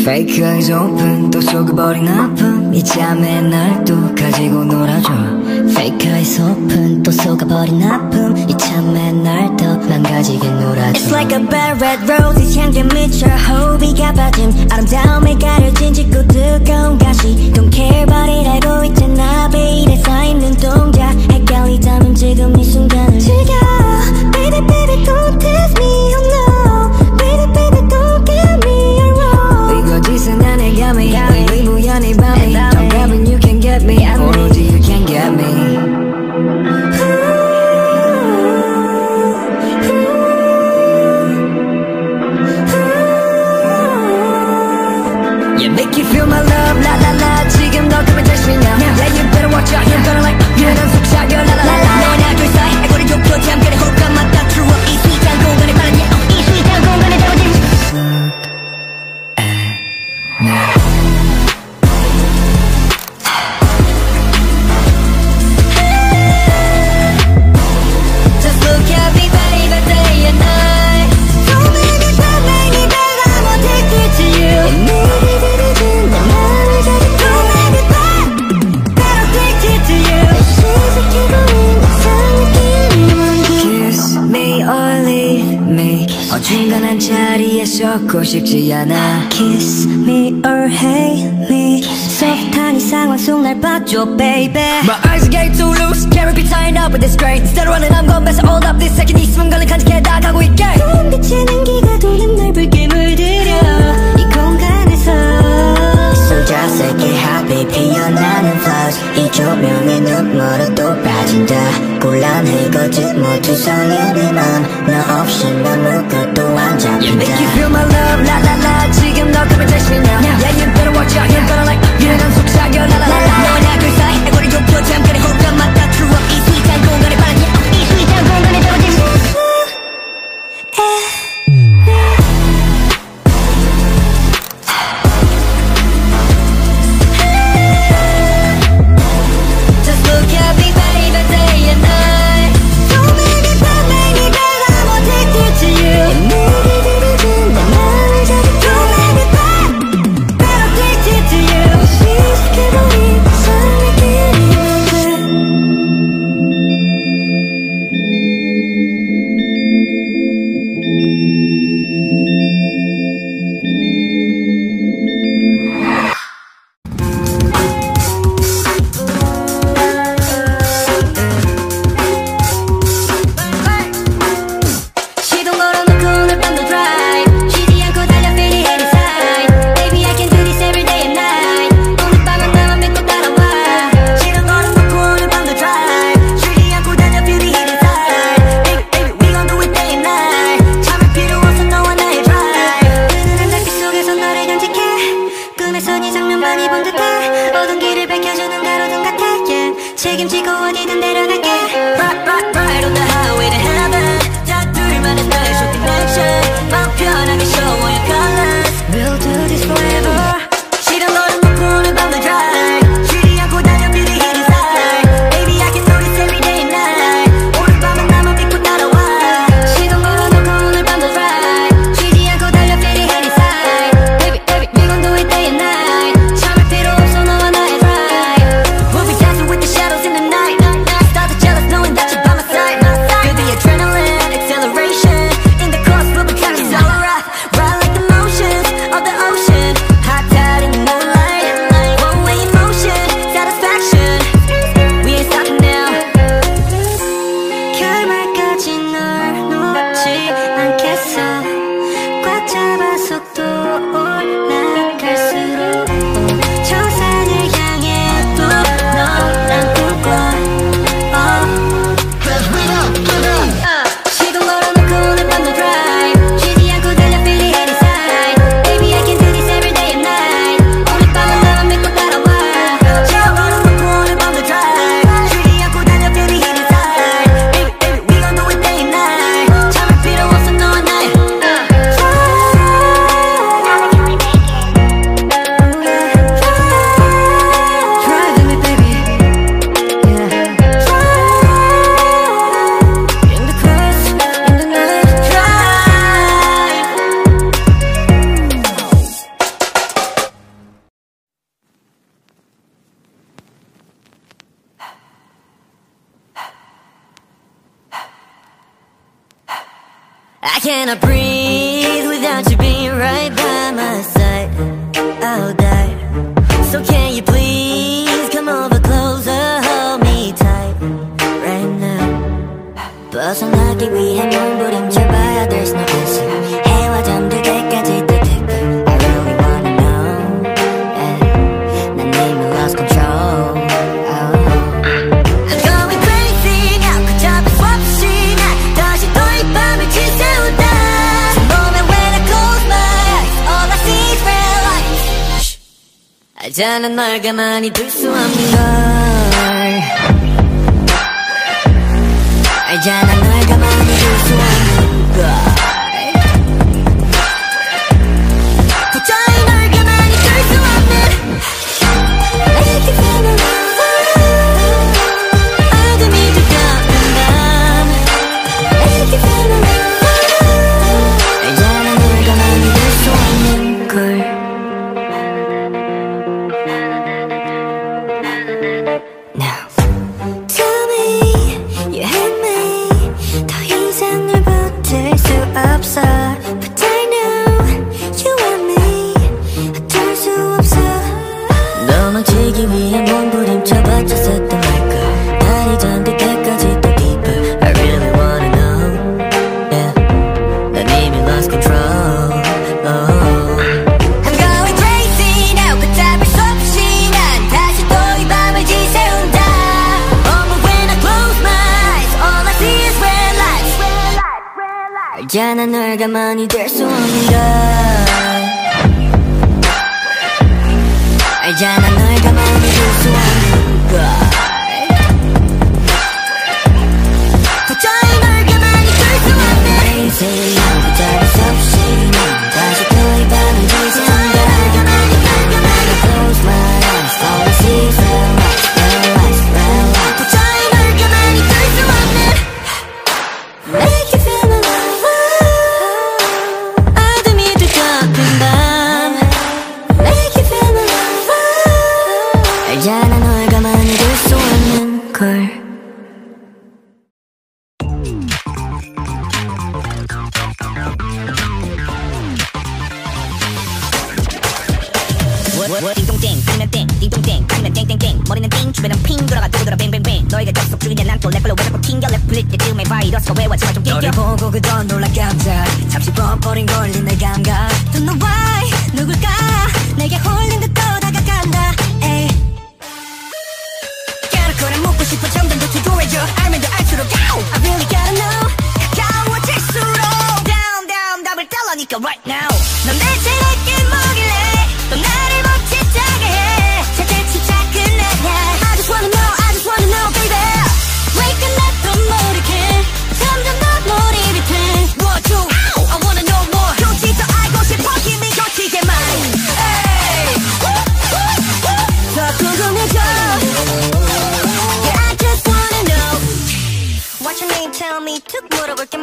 Fake eyes open 또 속아버린 아픔. 이 잠에 날 또 가지고 놀아줘. Fake eyes open 또 속아버린 아픔. 이참에 날더 망가지게 놀아줘. It's like a bad red rose 향기 미쳐 호비가 빠짐. 아름다움에 가려진 짙고 뜨거운 가시. Don't care about it 알고 있잖아 베일에 쌓인 눈동자 헷갈리다면 지금 이 순간을 즐겨 Baby baby don't test me oh no Baby baby don't get me wrong 이거짓은 안 해감이 의무야 네 밤이 정답은 you can get me 오로지 you can get me Yeah, make you feel my love, 피어나는 flowers 이 조명에 눈물을 또 빠진다 곤란해 거짓 모두 설레는 맘너 없이 아무것도 안 You make you 잡힌다 feel my love La la la 지금 너 그만 자신이냐 Yeah you better watch out You're gonna like You're gonna 속삭여 La la la 너나 둘 사이 알고를 좁혀 알잖아 널 가만히 둘 수 없는 걸. 알잖아 널 가만히 둘 수 없는 알잖아 널 가만히 둘수 없는 걸 띵동땡 아니면 땡 띵동땡 아니면 땡땡땡 머리는 띵 주변은 핑 돌아가 돌아 뱅뱅뱅 너에게 접속 중인데 난또 렉걸로 왜 자꾸 튕겨 랩 플릿 때쯤에 바이러스가 외워 제발 좀 너를 튕겨 보고 그더 놀라 깜짝 잠시 뻔뻔히 걸린 내 감각 Don't know why 누굴까 내게 홀린 듯또 다가간다 에이 깨알코는 묻고 싶어 점점 더 투도해져 알면 더 알수록 I really gotta know 가까워질수록 down down 답을 달라니까 right now 넌 대체 내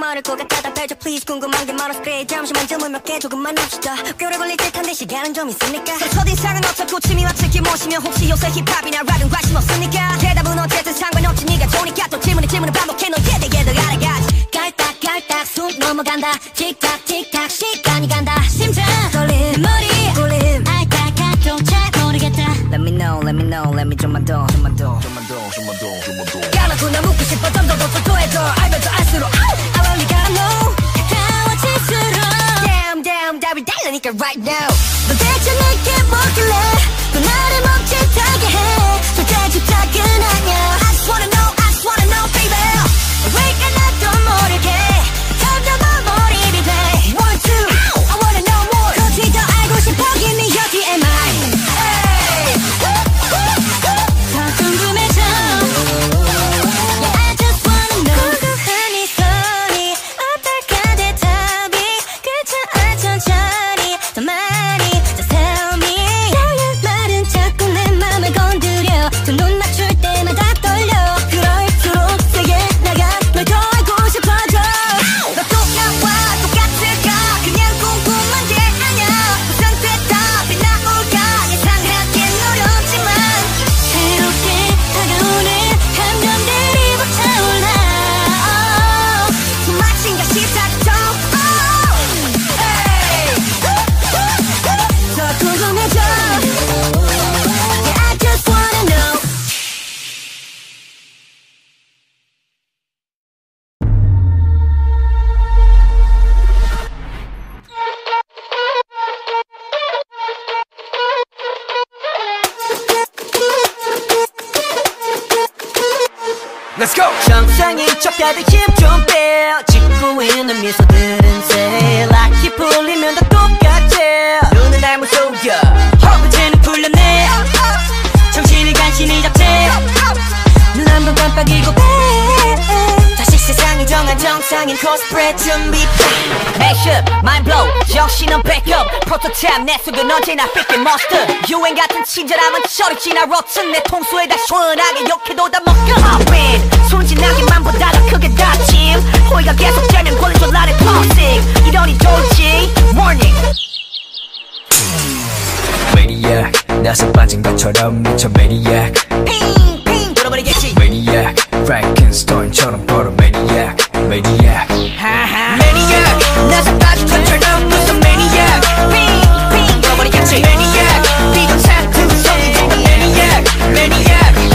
많을 것 같아 답해줘 please 궁금한 게 많아서 그래. 잠시만 질문 몇개 조금만 합시다. 꽤 오래 걸릴 듯한데 시간은 좀 있으니까? 첫인상은 어떻고 취미와 특기 무엇이면 혹시 요새 힙합이나 랩은 관심 없으니까? 대답은 어쨌든 상관없지. 네가 좋으니까 또 질문에 질문을 반복해 너에 대해 더 알아가지. 깔딱깔딱 숨 넘어간다. 틱탁 틱탁 시간이 간다. 심장 떨림 머리 꿀림. 알까까도 잘 모르겠다. Let me know let me know let me 좀만 더 좀만 더 까맣고 답이 달라니까 right now. 너 대체 내게 뭐길래 정상인 코스프레 준비. mind blow, 정신은 backup 프로토타입 내 속은 언제나 the monster 유행 같은 친절함은 저리 지나 rotten. 내 통수에 다 시원하게 욕해도 다 먹겨. Hop in, 순진하게만 보다가 크게 다짐. 호의가 계속되면 권리줄 나를 toxic. 이러니 돌지. Warning. Maniac. 나서 빠진 것처럼 미쳐 Maniac. 핑핑 돌아버리겠지 Maniac. Frankenstein처럼 걸어 Maniac Maniac. Maniac. 나서 빠진 것처럼 무슨 Maniac? 핑핑. 돌아버리겠지 Maniac. 비정상품성이 된 Maniac Maniac.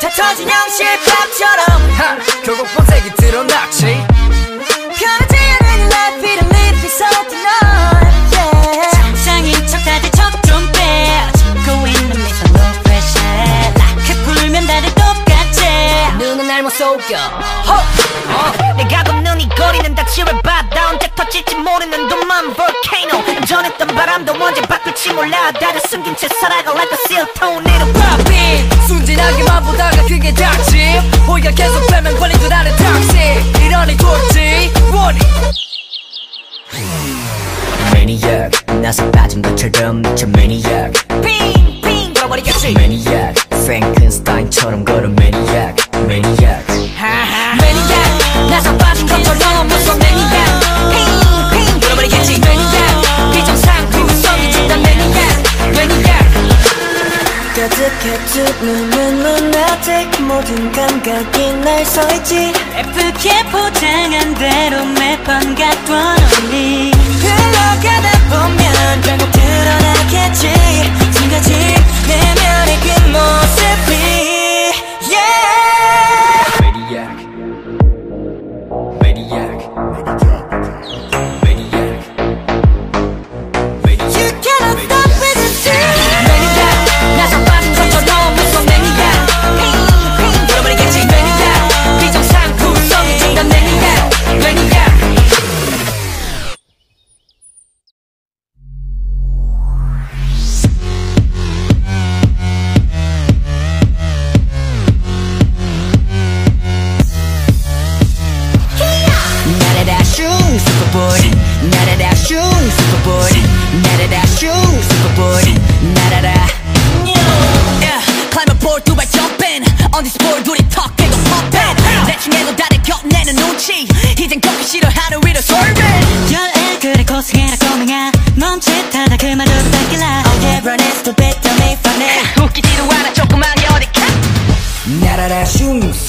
다 터진 형실밥처럼. 하 결국 본색이 드러났지. 않은 척 다들 척좀 빼. 짓고 있는 미소 no pressure. 다들. 눈은 날 못 속여. 채 살아가 like a seal tornado popping 순진하게만 보다가 그게 닥치 호의가 계속 빼면 권리줄 아는 toxic 이러니 돌지 Warning Maniac 나서 빠진 것처럼 미쳐 Maniac 핑핑 돌아버리겠지 Maniac Frankenstein처럼 걸어 Maniac Maniac 매 두 눈은 lunatic 모든 감각이 날 서있지. 예쁘게 포장한 대로 매번 갔던 언니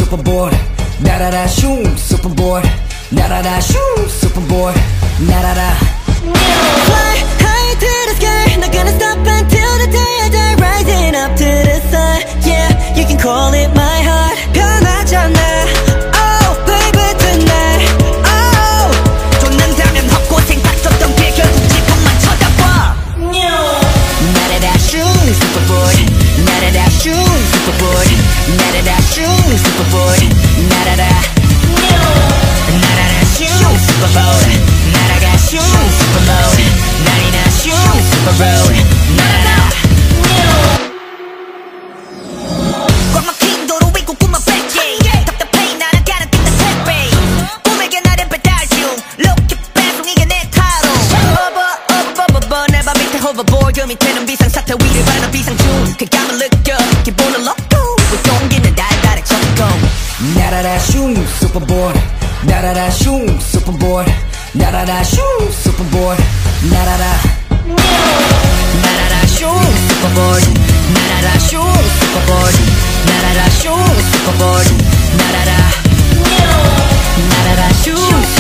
슝 슈퍼볼 나라라 슝 슈퍼볼 나라라 슝 슈퍼볼 나라라 Fly high to the sky Not gonna stop until the day I die Rising up to the sun Yeah, you can call it my 슝 슈퍼볼 나라가 슝 슈퍼볼 나리나 슝 슈퍼볼 나라라 꽉 막힌 도로 위 꼼꼼한 백기 답답해 날아가는 띵딱 택배. 꿈에게 나를 배달 중. 로켓 배송 이게 내 타로. 어버 어버 어버 내발 밑에 호버보드 밑에는 비상사태 위를 바라는 비상중. 쾌감을 느껴 기분을 넣고. 동기는 달달해 쳤고. 나라라 슝슈 퍼볼 나라라 슝 슈퍼볼 나라라 슝 슈퍼볼 나라라 나라라 슝 슈퍼볼 나라라 슝 슈퍼볼 나라라 슝 슈퍼볼 나라라 나라라 슝 슈퍼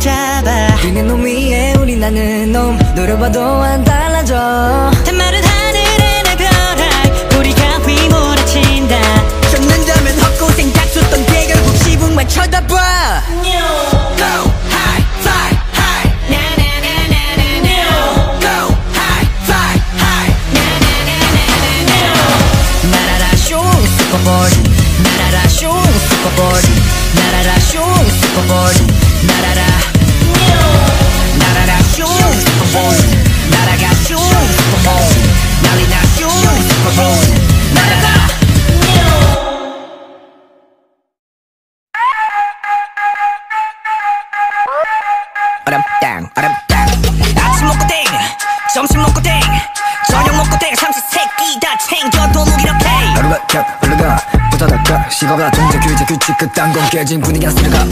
잡아. 그는 놈 위에 우리 나는 놈. 노려봐도 안 달라져. 단마른 하늘에 날 별아 우리가 휘몰아친다. 쫓는다면 헛고생 닥쳤던 게 결국 지붕만 쳐다봐 그딴 건 깨진 분위기 안 쓰려가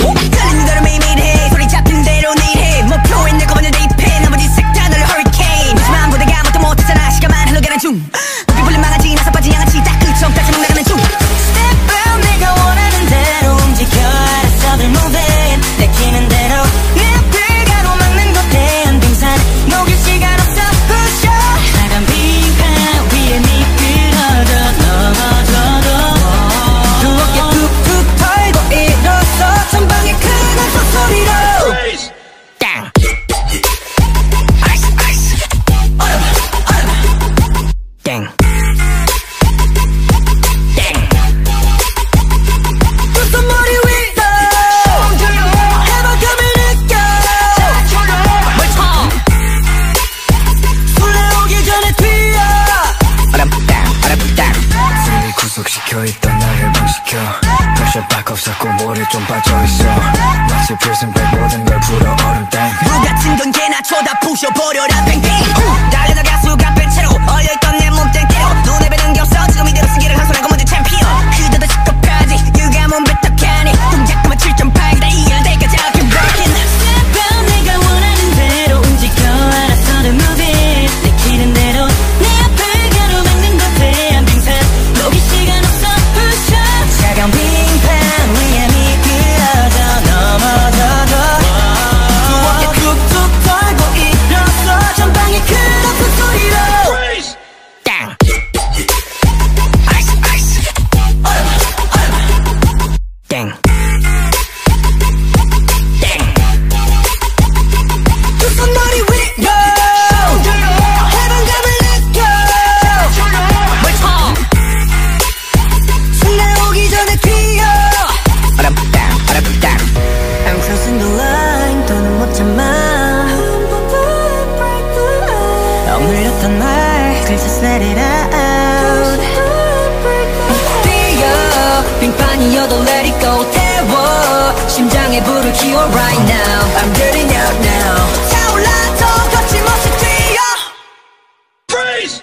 Please!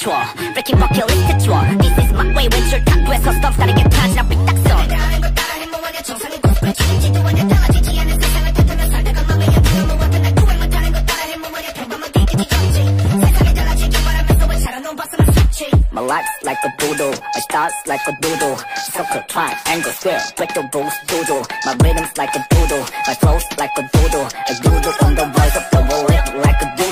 말 찝어줘 Breaking bucket list 줘 This is my way 외출 탁구에서 스톱 다르게 타지라 삐딱선 My life's like a doodle, my stars like a doodle Circle, triangle, square, break the rules, doodle My rhythm's like a doodle, my flow's like a doodle A doodle on the rise of the world, like a doodle Doodle,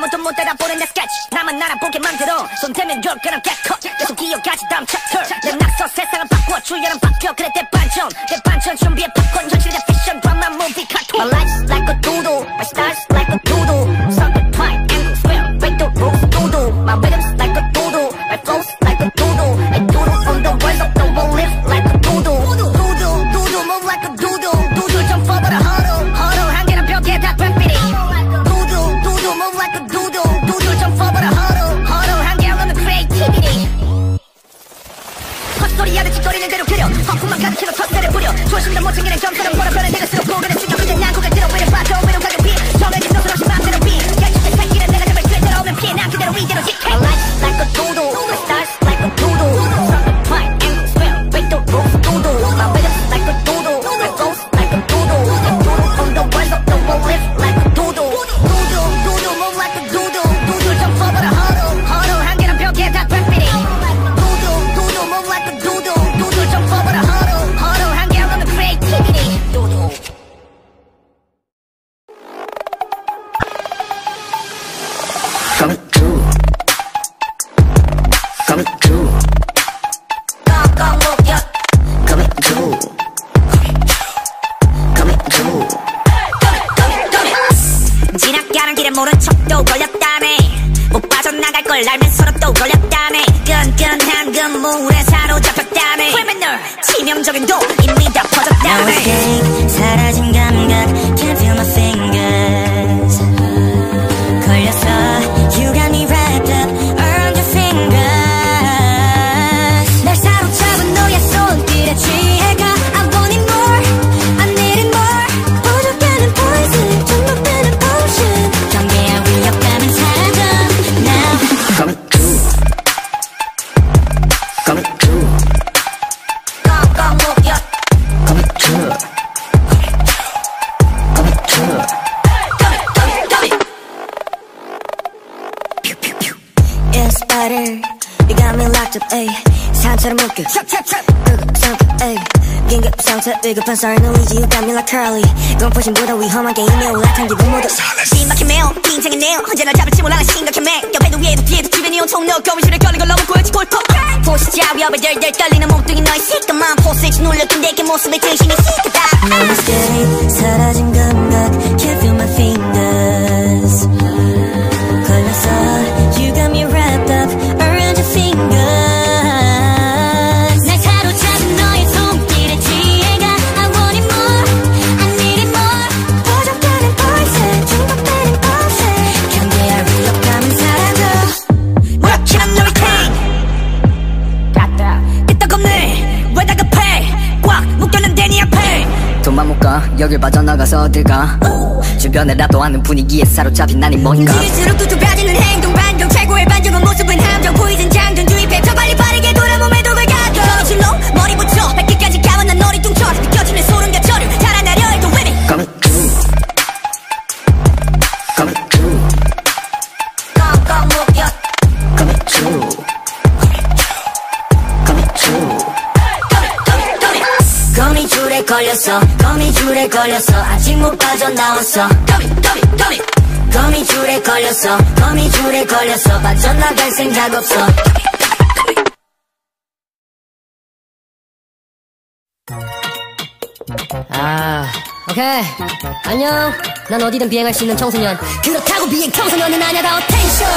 아무도 못 알아보는 내 스케치. 나만 알아보게 만들어. 손 대면 열 그냥 개컷 계속 기억하지 다음 챕터. 내 낙서 세상을 바꿔. 주연은 바뀌어. 그래 대반전. 대반전 준비해 팝콘. 현실의 픽션 드라마 movie 카툰 My life's like a doodle. My stars like a 부려 조심도 못 챙기는 겸손한 보라편에 내가 쓰러 고개를 숙여 그냥 양고개 상태 위급한 썰는 의지 You got me like Curly. 공포심보다 위험한 게임에 올라탄 기분 모두. 심막힌 매우 인생의 내용 언제나 잡을지 몰라 심각한 매. 옆에도 위에도 뒤에도 주변이 온통 너 거미줄에 걸린 걸 너무 보여지 골통 보시자 위협에 덜덜 떨리는 몸뚱이 너의 시커먼 포스에 눌렸던 내게 모습에 정신이 시끄다. It's getting 사라진 감각 Can't feel 어딜 가? 주변에라도 아는 분위기에 사로잡힌 난이 뭔가? 움직일수록 두툼해지는 행동 반경 최고의 반격은 모습은 함정 포이즌 장전 주입해 더 빨리 빠르게 돌아 몸에 독을 가둬. 거칠로 머리 붙여 발끝까지 감은 난 뚱쳐 느껴지는 소름과 저를 달아나려 해도 위니 Coming through Coming through 목욕 Coming through Coming through 거미줄에 걸렸어 거미줄에 걸렸어 아직 못 빠져나왔어. 거미 거미 거미. 거미줄에 걸렸어. 거미줄에 걸렸어. 빠져나갈 생각 없어. 아 오케이. 안녕. 난 어디든 비행할 수 있는 청소년. 그렇다고 비행 청소년은 아냐 다. attention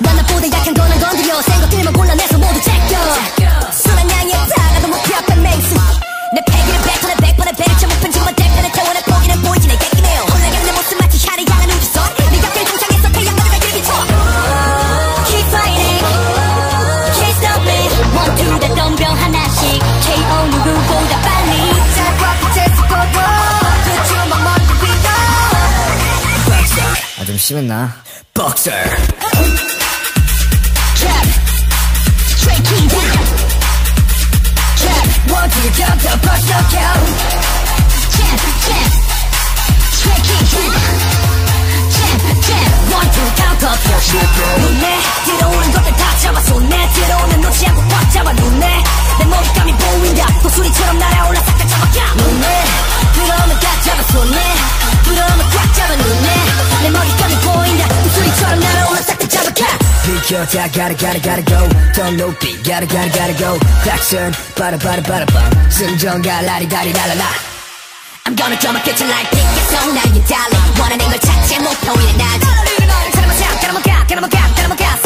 난 나보다 약한 거는 건드려. 센 것들만 골라내서 모두 제껴. 순한 양이다가도 못해 앞에 맹수 내 패기 좀 심했나? Boxer. 어디에 곁에 벗어겨 Jab, jab Tricky hit Jab, jab One, two, count up 눈에 들어오는 것들 다 잡아 손에 들어오면 놓지 않고 꽉 잡아 눈에 내 몸감이 보인다. 독수리처럼 날아올라 싹다 잡아가. 눈에 여자 gotta gotta gotta go 더 높이 gotta gotta gotta go 클락슨 빠라빠라빠라밤 승전가 라리다리라라라 I'm gonna drama 끝을 like 빗겠어 나의 달래 원하는 걸 찾지 못하고 있는 난 사람은 사람 까라먹가 까라먹가 까라먹가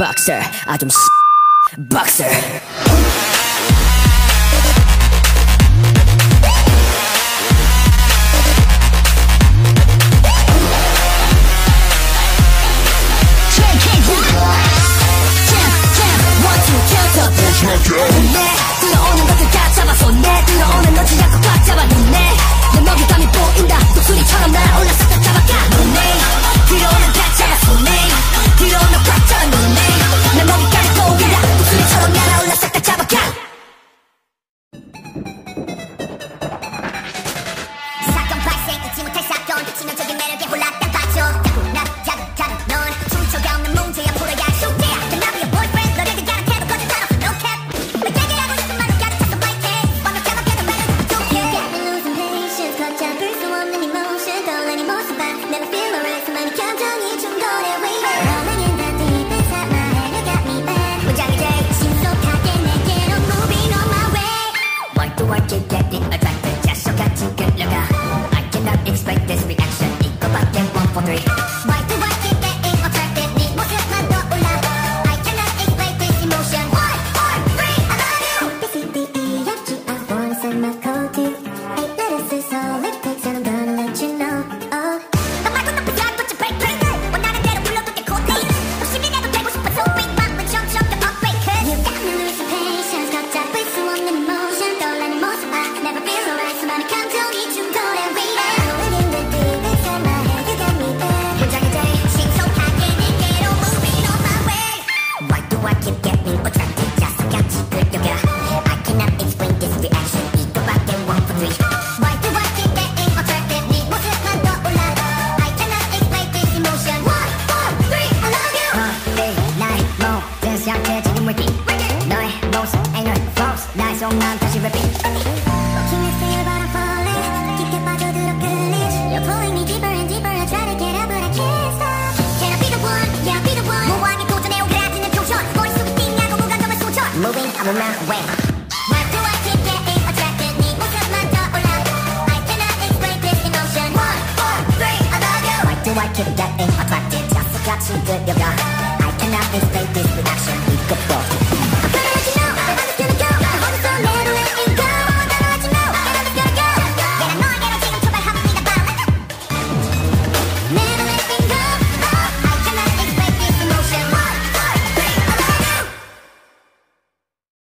박서 아좀 박서 들어오는 것들 다내 들어오는 너지 않고 꽉 잡아 눈에 내 먹잇감이 보인다. 독수리처럼 날아올랐어.